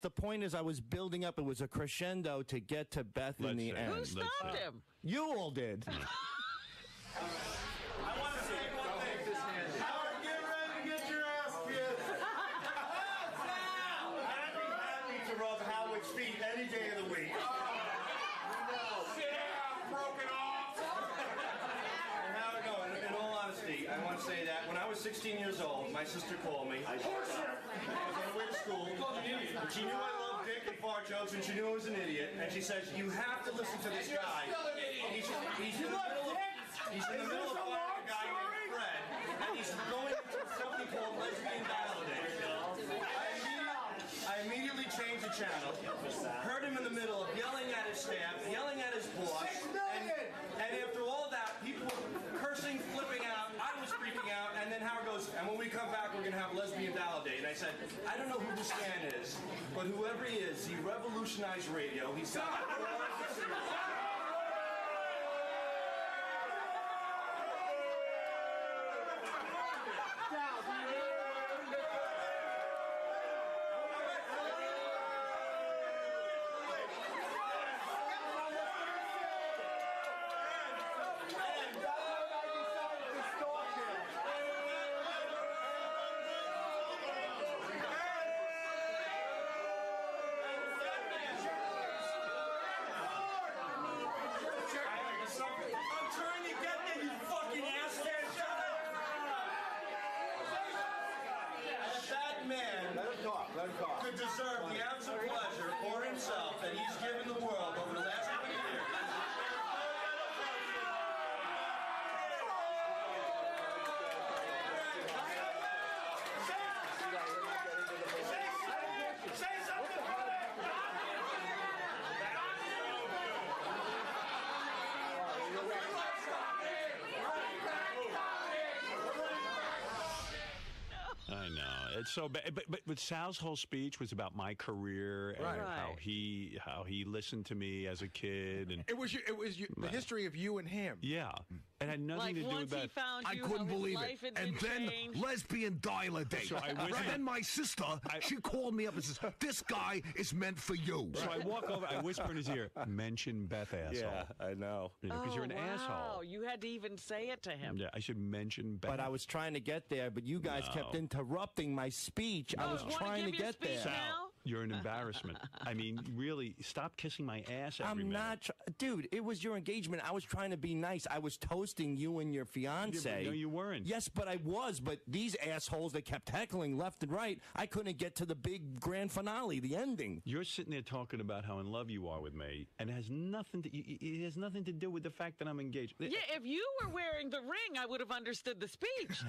The point is, I was building up. It was a crescendo to get to Beth in Let's the see. end. Who Let's stopped him? You all did. I want to say one thing. Howard, get ready to get your ass kicked. I'd be happy to rub Howard's feet any day of the week. Oh, Sit down, broken off. Howard, no, in, in all honesty, I want to say that when I was 16 years old, my sister called me. I was on the way to school. And she knew I loved dick and fart jokes, and she knew I was an idiot. And she says, "You have to listen to this guy. He's, he's in the middle of he's in the middle of a guy named Fred, and he's going into something called lesbian validation." I immediately, I immediately changed the channel. Heard him in the middle of yelling at his staff, yelling at his boss, and, and after all that, people were cursing, flipping out. I was freaking and goes, "And when we come back, we're gonna have lesbian validate." And I said, "I don't know who this man is, but whoever he is, he revolutionized radio. He's got." I'm trying to get there, you fucking ass Shut up! That man Let him talk. Let him talk. could deserve the ounce of pleasure for himself that he's given the world over the last 20 years. Say something I know it's so bad, but, but but Sal's whole speech was about my career and Right. how he how he listened to me as a kid and It was you, it was you, the history of you and him. yeah, it had nothing Like to do with that. found I couldn't believe it. And then changed. lesbian dial-a-date. So I whispered- and then my sister, she called me up and says, "This guy is meant for you." so I walk over, I whisper in his ear, "Mention Beth asshole." Yeah, I know. because oh, you're an oh, wow. asshole. You had to even say it to him. Yeah, I should mention Beth. But I was trying to get there, but you guys No. kept interrupting my speech. I Oh, was wanna trying to get there. now? Sal, you're an embarrassment. I mean, really, stop kissing my ass every I'm minute. not, tr- dude. It was your engagement. I was trying to be nice. I was toasting you and your fiance. Yeah, no, you weren't. Yes, but I was. But these assholes that kept heckling left and right, I couldn't get to the big grand finale, the ending. You're sitting there talking about how in love you are with me, and it has nothing to. It has nothing to do with the fact that I'm engaged. Yeah, if you were wearing the ring, I would have understood the speech.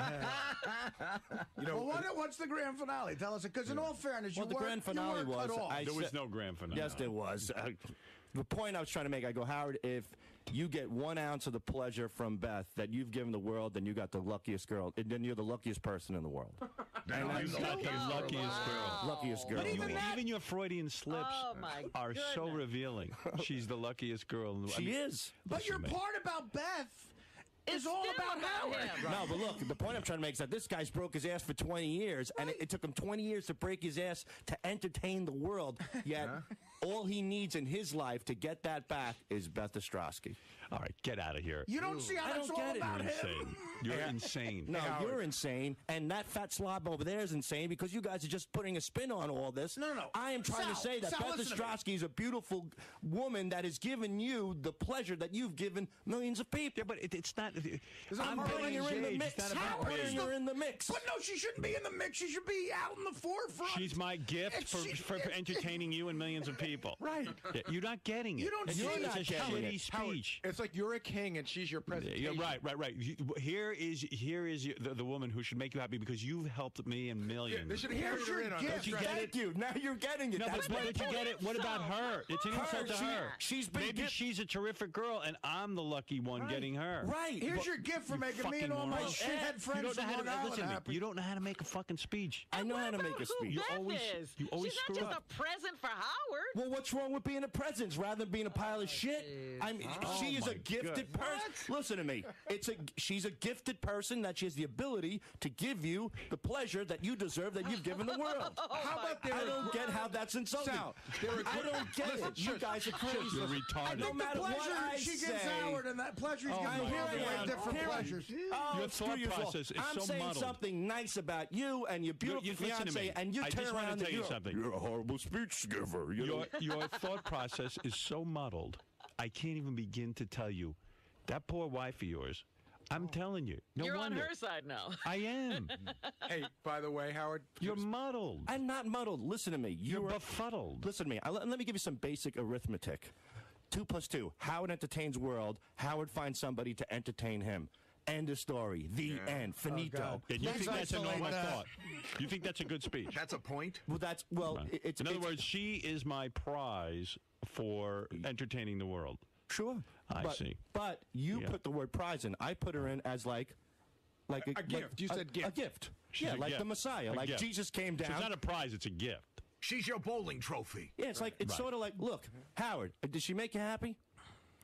You know, Well, what, what's the grand finale? Tell us, because in all fairness, Well, you the weren't- grand you finale weren't was. I There was said- no grand finale. Yes, there was. Uh, the point I was trying to make, I go, Howard, if you get one ounce of the pleasure from Beth that you've given the world, then you got the luckiest girl. and Then you're the luckiest person in the world. Then I You know. got the Oh, luckiest wow. luckiest girl. girl. in You- the world. even your Freudian slips Oh, my are so revealing. She's the luckiest girl. In the world. She is. But your part about Beth is all Still about, about Howard. him. No, but look, the point I'm trying to make is that this guy's broke his ass for 20 years, and it, it took him 20 years to break his ass to entertain the world. Yet, uh-huh. All he needs in his life to get that back is Beth Ostrowski. All right, get out of here. You don't see how I that's don't all get it. about You're him. insane. You're insane. No, Howard. you're insane, and that fat slob over there is insane because you guys are just putting a spin on all this. No, no, no. I am trying to say that Sal, Beth listen to me. Ostrowski is a beautiful woman that has given you the pleasure that you've given millions of people. Yeah, but it, it's not. I'm putting her in the mix. It's not I'm about putting her in the mix. But no, she shouldn't be in the mix. She should be out in the forefront. She's my gift for, she- for, for entertaining you and millions of people. Right. Yeah, you're not getting it. You don't it's, see it's that, a Howard. shitty Howard, speech. it's like you're a king and she's your Yeah, presentation. yeah, right, right, right. Here is here is the, the woman who should make you happy because you've helped me and Yeah, millions. they should Here's your in on gift. this. you get Thank you. Now you're getting it. no, That's but, but did you get it? What about her? It's an Her, insult to her. she's been Maybe giv- she's a terrific girl, and I'm the lucky one getting her. Right. Here's But- your gift for You making me and all my shithead friends don't know from how Long to Island listen to me. happy. You don't know how to make a fucking speech. I know how to make a speech. You always- is? you always She's not screw just up. a present for Howard. Well, what's wrong with being a presence rather than being a pile of oh, shit? I mean, oh, she is a gifted person. Listen to me. It's a she's a gifted person that she has the ability to give you the pleasure that you deserve that you've given the world. Oh, how about there I don't get how that's insulting. Sal, there are I don't get Listen, it. You guys are crazy. You're I retarded. No think matter the what pleasure I she gives say- Howard and that pleasure he's Oh, giving my you Here all I the way am. different Here I- pleasures. Oh, Your screw thought you, Paul. process is I'm so saying muddled. something nice about you and your beautiful you- listen to fiance, me. and you I turn just wanna around tell and you you're, you're a horrible speech giver. You know? Your your thought process is so muddled. I can't even begin to tell you. That poor wife of yours. I'm oh. telling you. No You're wonder. on her side now. I am. Hey, by the way, Howard. You're muddled. I'm not muddled. Listen to me. You're are befuddled. Listen to me. I, let, let me give you some basic arithmetic. Two plus two. Howard entertains world. Howard finds somebody to entertain him. End of story. The end. Oh, Finito. God. And you Please think that's a isolate normal that. thought? You think that's a good speech? That's a point. well, that's well. it- it's In other it's- words, she is my prize for entertaining the world. sure. I but, see. But you Yeah. put the word prize in. I put her in as like, like A like- gift. You said A gift. A gift. She's yeah, a like gift. the Messiah. A like gift. Jesus came So down. it's not a prize; it's a gift. She's your bowling trophy. Yeah, it's like it's Right. sort of like, look, Howard, did she make you happy?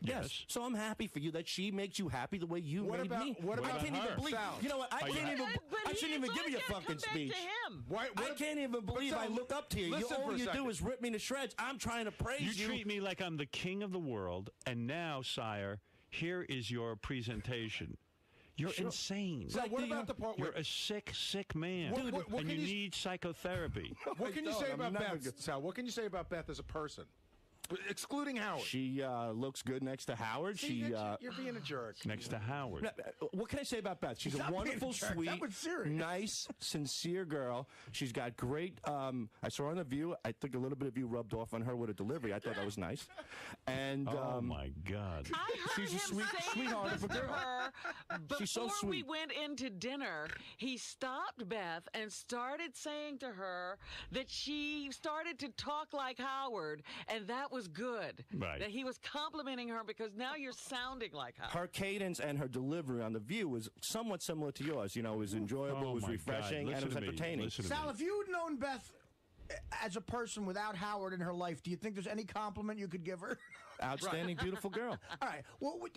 Yes. So I'm happy for you that she makes you happy the way you What made about- me. what about I about can't her? even believe. Sal. You know what? I Are can't even. But I shouldn't even give you a fucking speech. to him. Why, I can't even believe so, I look up to you. you all you do is rip me to shreds. I'm trying to praise You you. treat me like I'm the king of the world, and now, sire, here is your presentation. You're insane. Sal, what about the part You're where? a sick, sick man, What- what- what and you can you- need psychotherapy. What can you say about Beth. Sal? What can you say about Beth as a person, excluding Howard? She uh, looks good next to Howard. See, she. you're, Uh, you're being a jerk. Next to Howard. No, uh, What can I say about Beth? She's He's a not being a wonderful, sweet, nice, sincere girl. She's got great. Um, I saw her on the View. I think a little bit of you rubbed off on her with a delivery. I thought that was nice. And oh um, my God! I heard She's a him sweet- saying sweetheart of a to girl. her before She's so we went into dinner. He stopped Beth and started saying to her that she started to talk like Howard, and that was good. Right. That he was complimenting her because now you're sounding like Howard. her cadence and her delivery on the View was somewhat similar to yours. You know, it was enjoyable, Oh it was refreshing, and Listen it was entertaining. Sal, if you'd known Beth uh, as a person without Howard in her life, do you think there's any compliment you could give her? Outstanding, beautiful girl. All right. Well, we-